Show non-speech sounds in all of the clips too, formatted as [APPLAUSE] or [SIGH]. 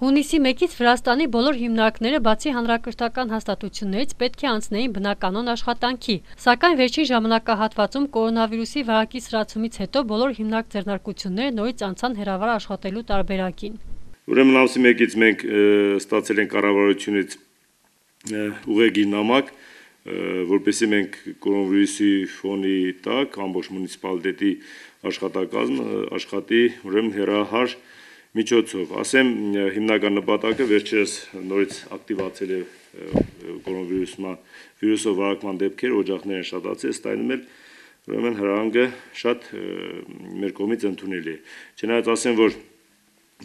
Հունիսի 1-ից Վրաստանի բոլոր հիմնարկները բացի հանրակրթական հաստատություններից պետք է անցնեին բնականոն աշխատանքի, սակայն վերջին ժամանակահատվածում կորոնավիրուսի վարակի սրացումից հետո բոլոր հիմնարկ ձեռնարկությունները նորից անցան հեռավար աշխատելու տարբերակին։ Ուրեմն ամսի 1-ից մենք ստացել ենք կառավարությունից ուղեգիր նամակ, որպեսզի մենք կորոնավիրուսի ֆոնի տակ ամբողջ մունիցիպալիտետի աշխատակազմը աշխատի ուրեմն հերահար միջոցով։ Ասեմ, հիմնական նպատակը վերջերս նորից ակտիվացել է կորոնավիրուսման վիրուսով վարակման դեպքեր, օջախներ են շատացել, ստայնում էլ ուրեմն հրահանգը շատ մեր կողմից ընդունելի է։ Չնայած ասեմ, որ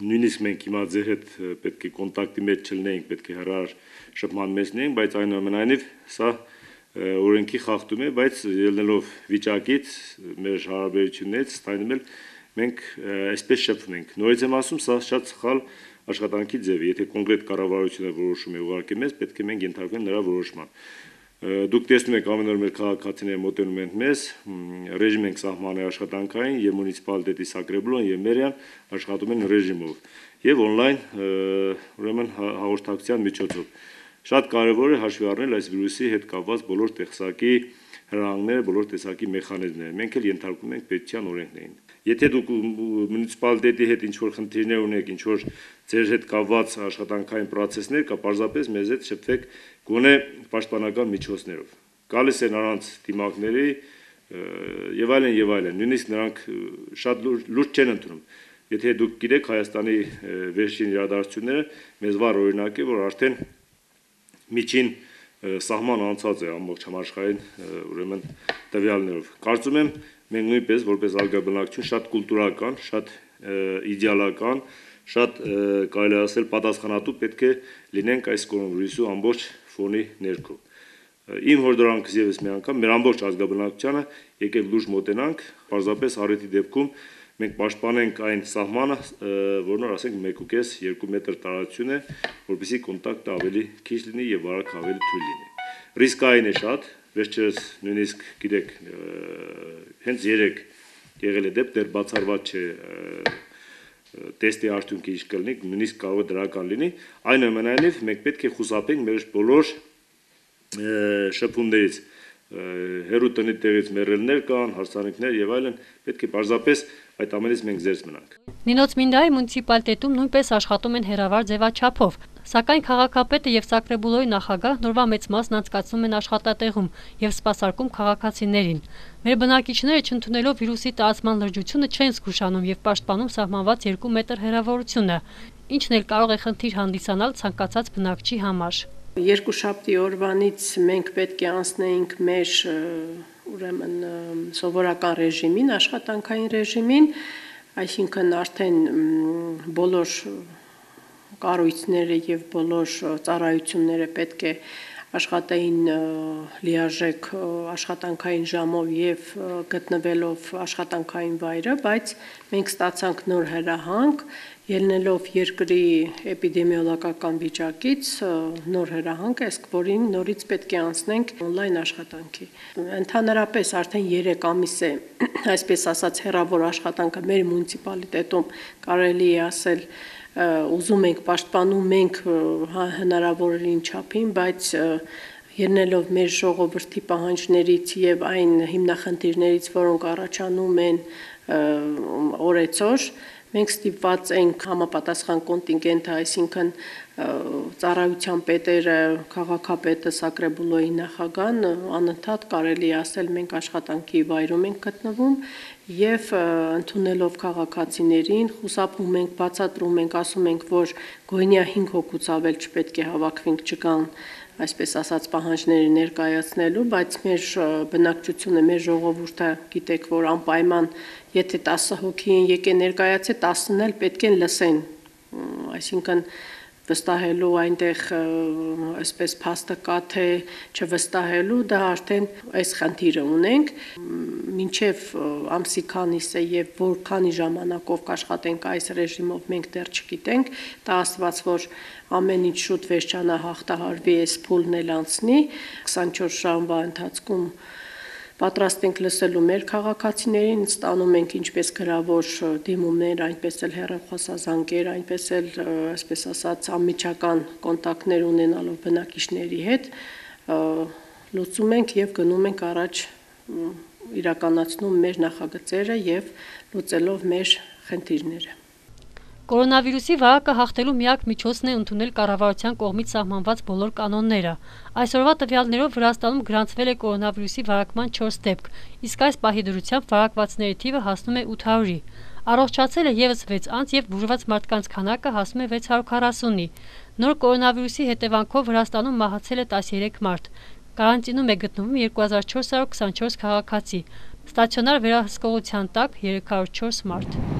նույնիսկ մենք հիմա ձեր հետ պետք է կոնտակտի մեջ չլինեինք, պետք է հրար շփման մեջ լինեինք, բայց այնուամենայնիվ սա օրենքի խախտում է, բայց ելնելով վիճակից, մեր հարաբերություններից ստայնում էլ մենք այսպես շփվում ենք։ Նորից եմ ասում, սա շատ սխալ աշխատանքի ձև է։ Եթե կոնկրետ կառավարությունը որոշում է ուղարկի մեզ, պետք է մենք ենթարկվենք նրա որոշման։ Դուք տեսնում եք ամեն օր մեր քաղաքացիները մոտենում են մեզ, ռեժիմ ենք սահմանում աշխատանքային եւ մունիցիպալիտետի Սակրեբլոն եւ Մերյան աշխատում են ռեժիմով եւ on-line ուրեմն հաղորդակցության միջոցով։ Շատ կարևոր է հաշվի առնել այս վիրուսի հետ կապված բոլոր տեսակի հրահանգները, բոլոր տեսակի մեխանիզմները։ Մենք էլ ենթարկում ենք պետության օրենքներին։ Եթե դուք մունիցիպալիտետի հետ ինչ որ խնդիրներ ունեք, ինչ որ ձեր հետ կապված աշխատանքային process-ներ կա, պարզապես մեզ հետ շփվեք գոնե պաշտպանական միջոցներով։ Գալիս են առանց դիմակների եւ այլն եւ այլն։ Նույնիսկ նրանք շատ լուրջ չեն ընդունում։ Եթե դուք գիտեք Հայաստանի վերջին իրադարձությունները, մեզ վառ օրինակ է, որ արդեն միջին սահման անցած է ամբողջ համաշխարհային ուրեմն տվյալներով։ Կարծում եմ մենք նույնպես որպես արգաբնակություն շատ կուլտուրական, շատ իդեալական, շատ կարելի ասել պատասխանատու պետք է լինենք այս կորոնավիրուսի ամբողջ ֆոնի ներքո։ Իմ հորդորանքս եւս մի անգամ մեր ամբողջ ազգաբնակչությանը եկեք լուրջ մոտենանք, պարզապես առիթի դեպքում մենք պաշտպանենք այն սահմանը, որ ասենք 1.5-2 մետր տարածություն է, որպեսզի կոնտակտը ավելի քիչ լինի եւ վարակ ավելի թույլ լինի։ Ռիսկային է շատ, վերջերս նույնիսկ գիտեք հենց երեք եղել է դեպք դեռ բացառված չէ տեստի արդյունքը ինչ կլինի, նույնիսկ կարող է դրական լինի, այնուամենայնիվ մենք պետք է խուսափենք մեր բոլոր շփումներից հերու տնի տեղից մեռելներ կան, հարսանիքներ եւ այլն, պետք է պարզապես այդ ամենից մենք զերծ մնանք։ Նինոց Մինդայի մունիցիպալիտետում նույնպես աշխատում են հերավար ձևաչափով, Սակայն քաղաքապետը եւ Սակրեբուլոյի նախագահ նորվա մեծ մասն անցկացնում են աշխատատեղում եւ սպասարկում քաղաքացիներին։ Մեր բնակիչները չընդունելով վիրուսի տարածման լրջությունը չեն զգուշանում եւ պաշտպանում սահմանված 2 մետր հեռավորությունը, ինչն էլ կարող է խնդիր հանդիսանալ ցանկացած բնակչի համար։ Երկուշաբթի օրվանից մենք պետք է անցնեինք մեր ուրեմն սովորական ռեժիմին, աշխատանքային ռեժիմին, այսինքն արդեն բոլոր կառույցները եւ բոլոր ծառայությունները պետք է աշխատային լիարժեք աշխատանքային ժամով եւ գտնվելով աշխատանքային վայրը, բայց մենք ստացանք նոր հրահանգ ելնելով երկրի էպիդեմիոլոգական վիճակից նոր հրահանգ է, որին նորից պետք է անցնենք on-line աշխատանքի։ Ընդհանրապես արդեն 3 ամիս է, [CLEARS THROAT] այսպես ասած, հերավոր աշխատանքը մեր մունիցիպալիտետում կարելի է ասել ուզում ենք պաշտպանում ենք հա, հնարավորին չափին, բայց ելնելով մեր ժողովրդի պահանջներից եւ այն հիմնախնդիրներից, որոնք առաջանում են օրեցօր, մենք ստիպված ենք համապատասխան կոնտինգենտը, այսինքն ծառայության պետերը, քաղաքապետը Սակրեբուլոյի նախագահան անընդհատ կարելի ասել մենք աշխատանքի վայրում ենք գտնվում եւ ընդունելով քաղաքացիներին խուսափում ենք, բացատրում ենք, ասում ենք, որ գոյնյա 5 հոգուց ավել չպետք է հավաքվենք չկան այսպես ասած պահանջների ներկայացնելու, բայց մեր բնակչությունը, մեր ժողովուրդը գիտեք, որ անպայման եթե 10 հոգի են եկե ներկայացե 10-ն էլ պետք է լսեն։ Այսինքն վստահելու այնտեղ այսպես փաստը կա թե չվստահելու դա արդեն այս խնդիրը ունենք մինչև ամսի քանիսը եւ որքանի ժամանակով կաշխատենք այս ռեժիմով մենք դեռ չգիտենք դա աստված որ ամեն ինչ շուտ վերջանա հաղթահարվի այս փուլն էլ անցնի 24 ժամվա ընթացքում պատրաստ ենք լսելու մեր քաղաքացիներին, ստանում ենք ինչպես գրավոր դիմումներ, այնպես էլ հեռախոսազանգեր, այնպես էլ, այսպես ասած, անմիջական կոնտակտներ ունենալով բնակիչների հետ լուծում ենք եւ գնում ենք առաջ իրականացնում մեր նախագծերը եւ լուծելով մեր խնդիրները Կորոնավիրուսի վարակը հաղթելու միակ միջոցն է ընդունել կառավարության կողմից սահմանված բոլոր կանոնները։ Այսօրվա տվյալներով Վրաստանում գրանցվել է կորոնավիրուսի վարակման 4 դեպք, իսկ այս պահի դրությամբ վարակվածների թիվը հասնում է 800-ի։ Առողջացել է եւս 6 անձ եւ բուժված մարդկանց քանակը հասնում է 640-ի։ Նոր կորոնավիրուսի հետևանքով Վրաստանում մահացել է 13 մարդ։ Կարանտինում է գտնվում 2424 քաղաքացի։ Ստացիոնար վերահսկողության տակ 304 մարդ։